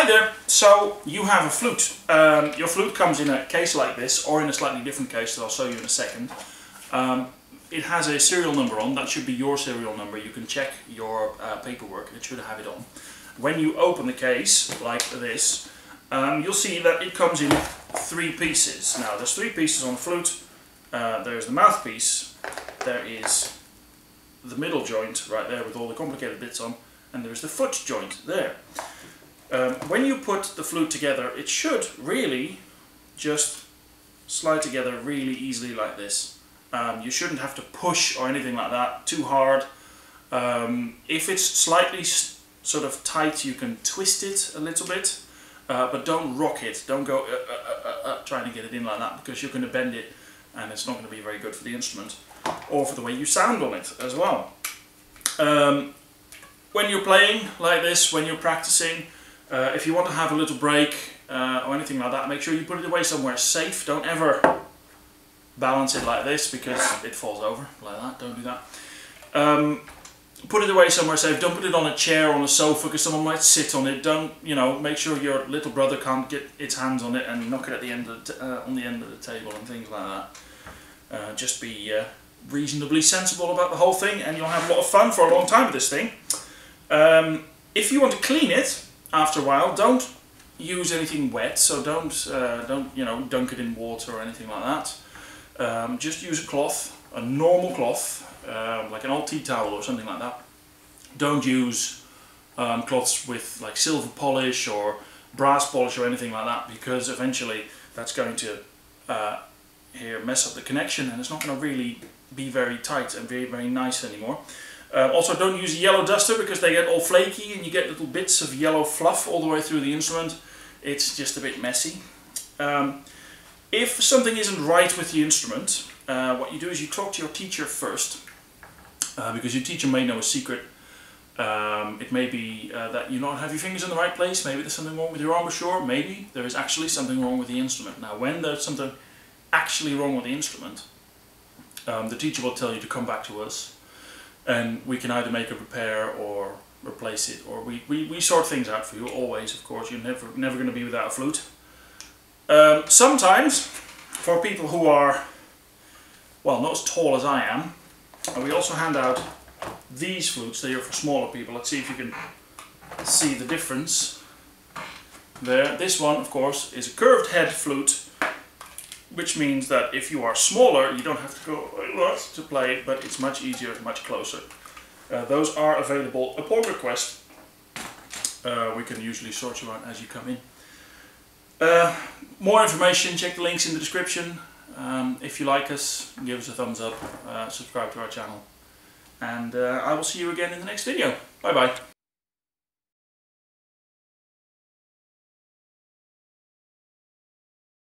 Hi there, so you have a flute. Um, your flute comes in a case like this or in a slightly different case that I'll show you in a second. Um, it has a serial number on, that should be your serial number. You can check your uh, paperwork, it should have it on. When you open the case like this, um, you'll see that it comes in three pieces. Now there's three pieces on the flute. Uh, there's the mouthpiece, there is the middle joint right there with all the complicated bits on, and there's the foot joint there. Um, when you put the flute together, it should really just slide together really easily like this. Um, you shouldn't have to push or anything like that too hard. Um, if it's slightly sort of tight, you can twist it a little bit, uh, but don't rock it. Don't go uh, uh, uh, uh trying to get it in like that because you're going to bend it and it's not going to be very good for the instrument or for the way you sound on it as well. Um, when you're playing like this, when you're practicing, uh, if you want to have a little break uh, or anything like that, make sure you put it away somewhere safe. Don't ever balance it like this because it falls over like that. Don't do that. Um, put it away somewhere safe. Don't put it on a chair or on a sofa because someone might sit on it. Don't you know? Make sure your little brother can't get its hands on it and knock it at the end of the uh, on the end of the table and things like that. Uh, just be uh, reasonably sensible about the whole thing, and you'll have a lot of fun for a long time with this thing. Um, if you want to clean it, after a while, don't use anything wet, so don't, uh, don't you know, dunk it in water or anything like that. Um, just use a cloth, a normal cloth, um, like an old tea towel or something like that. Don't use um, cloths with like silver polish or brass polish or anything like that because eventually that's going to uh, here mess up the connection and it's not going to really be very tight and very very nice anymore. Uh, also don't use a yellow duster because they get all flaky and you get little bits of yellow fluff all the way through the instrument. It's just a bit messy. Um, if something isn't right with the instrument, uh, what you do is you talk to your teacher first uh, because your teacher may know a secret. Um, it may be uh, that you don't have your fingers in the right place, maybe there's something wrong with your embouchure, maybe there is actually something wrong with the instrument. Now when there's something actually wrong with the instrument, um, the teacher will tell you to come back to us and we can either make a repair or replace it or we, we, we sort things out for you always of course. You're never never going to be without a flute. Um, sometimes for people who are well not as tall as I am we also hand out these flutes. They are for smaller people. Let's see if you can see the difference. There this one of course is a curved head flute which means that if you are smaller, you don't have to go a lot to play, but it's much easier, much closer. Uh, those are available upon request. Uh, we can usually sort you out as you come in. Uh, more information, check the links in the description. Um, if you like us, give us a thumbs up, uh, subscribe to our channel. And uh, I will see you again in the next video. Bye bye.